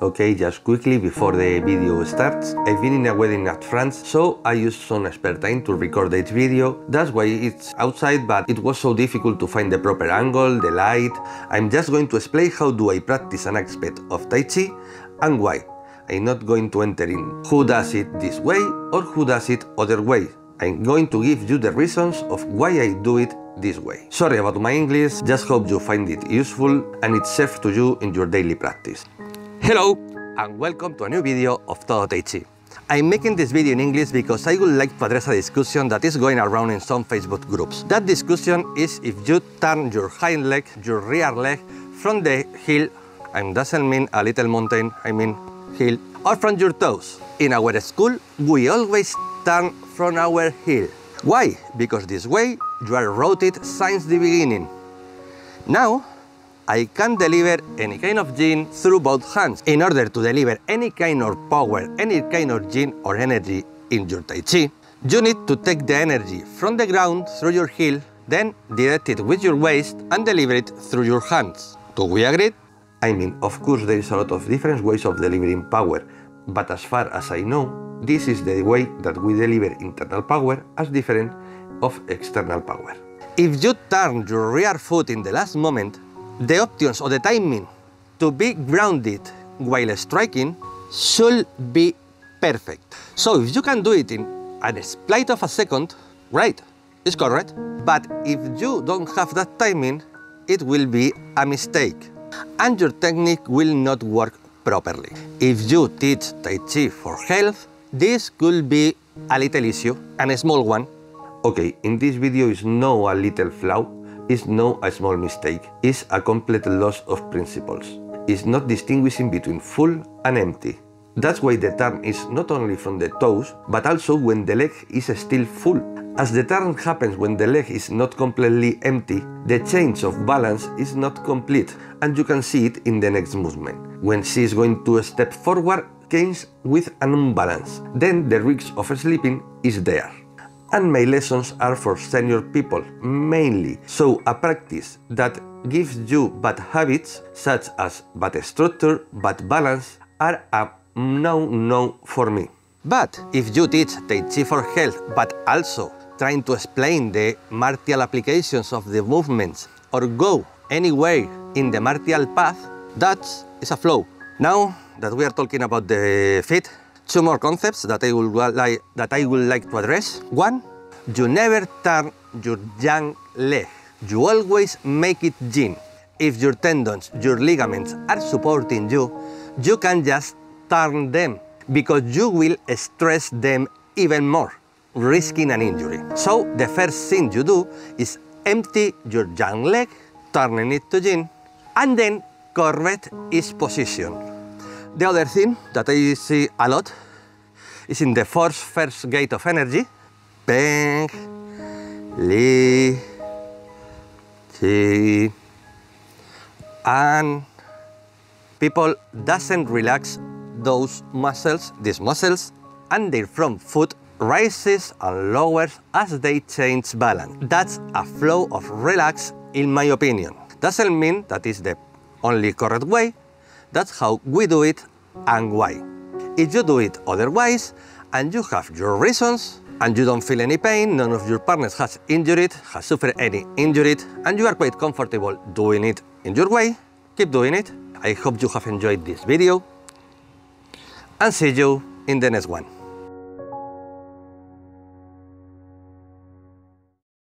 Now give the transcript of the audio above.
Okay, just quickly before the video starts, I've been in a wedding at France, so I used some spare time to record this video. That's why it's outside, but it was so difficult to find the proper angle, the light. I'm just going to explain how do I practice an aspect of Tai Chi and why. I'm not going to enter in who does it this way or who does it other way. I'm going to give you the reasons of why I do it this way. Sorry about my English, just hope you find it useful and it's safe to you in your daily practice. Hello and welcome to a new video of Todo Tai Chi. I'm making this video in English because I would like to address a discussion that is going around in some Facebook groups. That discussion is if you turn your hind leg, your rear leg, from the heel, and doesn't mean a little mountain, I mean heel, or from your toes. In our school, we always turn from our heel. Why? Because this way you are rooted since the beginning. Now, I can deliver any kind of yin through both hands. In order to deliver any kind of power, any kind of yin or energy in your Tai Chi, you need to take the energy from the ground through your heel, then direct it with your waist and deliver it through your hands. Do we agree? I mean, of course there is a lot of different ways of delivering power, but as far as I know, this is the way that we deliver internal power as different of external power. If you turn your rear foot in the last moment, the options or the timing to be grounded while striking should be perfect. So if you can do it in a split of a second, right, it's correct. But if you don't have that timing, it will be a mistake and your technique will not work properly. If you teach Tai Chi for health, this could be a little issue and a small one. Okay, in this video is no a little flaw, is no a small mistake, is a complete loss of principles. Is not distinguishing between full and empty. That's why the turn is not only from the toes, but also when the leg is still full. As the turn happens when the leg is not completely empty, the change of balance is not complete, and you can see it in the next movement. When she is going to step forward, comes with an imbalance. Then the risk of sleeping is there and my lessons are for senior people mainly. So a practice that gives you bad habits such as bad structure, bad balance are a no-no for me. But if you teach Tai Chi for health but also trying to explain the martial applications of the movements or go anywhere in the martial path, that is a flow. Now that we are talking about the feet, two more concepts that I would like that I would like to address. One, you never turn your yang leg. You always make it yin. If your tendons, your ligaments are supporting you, you can just turn them because you will stress them even more, risking an injury. So the first thing you do is empty your yang leg, turning it to yin, and then correct its position. The other thing that I see a lot is in the first, first gate of energy. Peng, Li, Ji, and people doesn't relax those muscles, these muscles, and their front foot rises and lowers as they change balance. That's a flow of relax in my opinion. Doesn't mean that is the only correct way, that's how we do it and why. If you do it otherwise and you have your reasons and you don't feel any pain, none of your partners has injured, it, has suffered any injury, and you are quite comfortable doing it in your way, keep doing it. I hope you have enjoyed this video and see you in the next one.